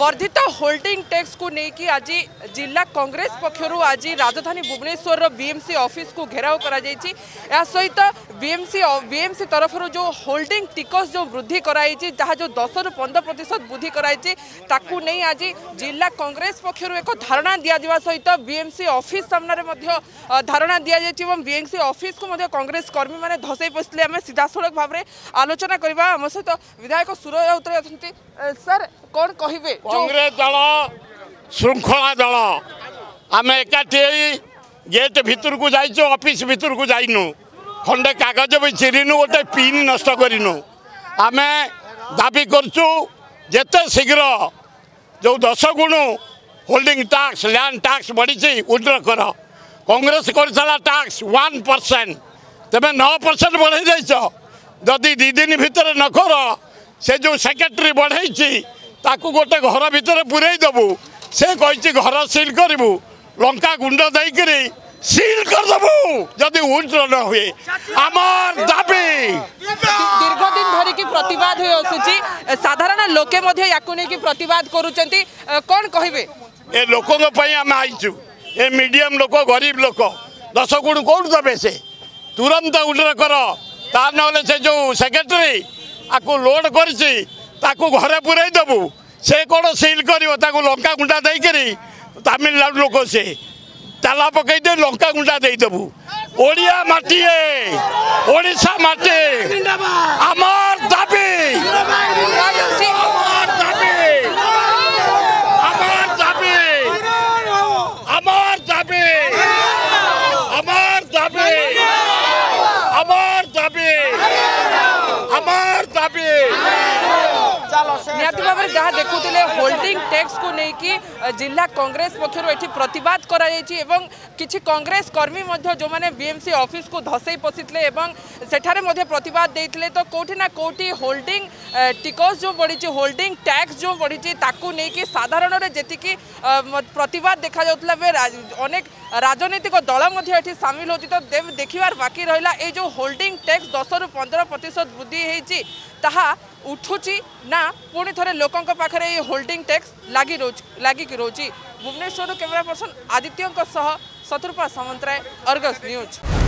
वर्धित holding tax को लेकिन आज जिला कांग्रेस पक्षर आज राजधानी भुवनेश्वर बीएमसी ऑफिस को घेराव कर सहित बीएमसी बीएमसी तरफ जो होल्डिंग टिकस जो वृद्धि कराई जहाँ जो दस रु पंद्रह प्रतिशत वृद्धि कराई नहीं आज जिला कांग्रेस पक्ष एक धारणा दि जा सहित बीएमसी ऑफिस सामने धारणा दि जा बीएमसी ऑफिस को कांग्रेस कर्मी मैंने धसई पशिले आम सीधा सड़क भाव में आलोचना करवा सहित विधायक सुर राउत अच्छा सर कौन कहे কংগ্রেস দল শৃঙ্খলা দল আমি একাঠি হয়ে গেট ভিতরকু যাইছ অফিস ভিতরকু যাইনু খন্ডে কাগজ বি চিরিনু গোটে পিন নষ্ট করিনু আমি দাবি করছু যেতে শীঘ্র যে দশ গুণ হোল্ডিং ট্যাক্স ল্যান্ড ট্যাক্স বড়িছি উইড্র কর কংগ্রেস করেছিলা ট্যাক্স ওয়ান পরসেন্ট তুমি ন পরসেন্ট বড়াই যাইছ যদি দুই দিন ভিতরে ন কর সে যে সেক্রেটারি বড়াইছি ତାକୁ ଗୋଟେ ଘର ଭିତରେ ପୁରେଇ ଦେବୁ ସେ କହିଛି ଘର ସିଲ୍ କରିବୁ ଲଙ୍କା ଗୁଣ୍ଡ ଦେଇକରି সিল করে দেবো যদি উল্টো না হুয়ে আমার দাবি দীর্ঘদিন ধরিকি প্রতবাদ হয়ে আসুচি সাধারণ লোকে মধ্যে ইয়াকু নেকি প্রতবাদ করুছেন কোন কহবে এ লোকঙ্ পাই আমি আইছু এ মিডিয়াম লোক গরিব লোক দশ গুণ কোটি দেবে সে তুরন্ত উল্টো কর তা নহলে সে যে সেক্রেটারি আকু লোড করেছি ତାକୁ ଘରେ ପୁରେଇ ଦେବୁ ସେ କ'ଣ ସିଲ୍ କରିବ ତାକୁ ଲଙ୍କା ଗୁଣ୍ଡା ଦେଇକରି ତାମିଲନାଡ଼ୁ ଲୋକ ସେ ତାଲା ପକେଇ ଦେଇ ଲଙ୍କା ଗୁଣ୍ଡା ଦେଇଦେବୁ ଓଡ଼ିଆ ମାଟିଏ ଓଡ଼ିଶା ମାଟି আমার দাবি আমার দাবি আমার দাবি আমার দাবি আমার দাবি আমার ନିହାତି ଭାବରେ ଯାହା ଦେଖୁଥିଲେ ହୋଲ୍ଡିଂ ଟ୍ୟାକ୍ସକୁ ନେଇକି ଜିଲ୍ଲା କଂଗ୍ରେସ ପକ୍ଷରୁ ଏଠି ପ୍ରତିବାଦ କରାଯାଇଛି ଏବଂ କିଛି କଂଗ୍ରେସ କର୍ମୀ ମଧ୍ୟ ଯେଉଁମାନେ ବିଏମ୍ସି ଅଫିସକୁ ଧସେଇ ପଶିଥିଲେ ଏବଂ ସେଠାରେ ମଧ୍ୟ ପ୍ରତିବାଦ ଦେଇଥିଲେ ତ କେଉଁଠି ନା କେଉଁଠି ହୋଲ୍ଡିଂ ଟିକସ ଯେଉଁ ବଢ଼ିଛି ହୋଲ୍ଡିଂ ଟ୍ୟାକ୍ସ ଯେଉଁ ବଢ଼ିଛି ତାକୁ ନେଇକି ସାଧାରଣରେ ଯେତିକି ପ୍ରତିବାଦ ଦେଖାଯାଉଥିଲା ଏବେ ଅନେକ রাজনৈতিক দল মধ্যে এটি সামিল হচ্ছে তো দেখার বাকি রহলা এই যে হোল্ডিং ট্যাক্স দশরু পনেরো প্রত বৃদ্ধি হয়েছে তাহা उठू ना पुणी थे लोकों पाखे ये होल्डिंग टैक्स लग लग रोचे भुवनेश्वर कैमेरा पर्सन आदित्यों सह शत्रुपा सामंतराय अर्गस न्यूज़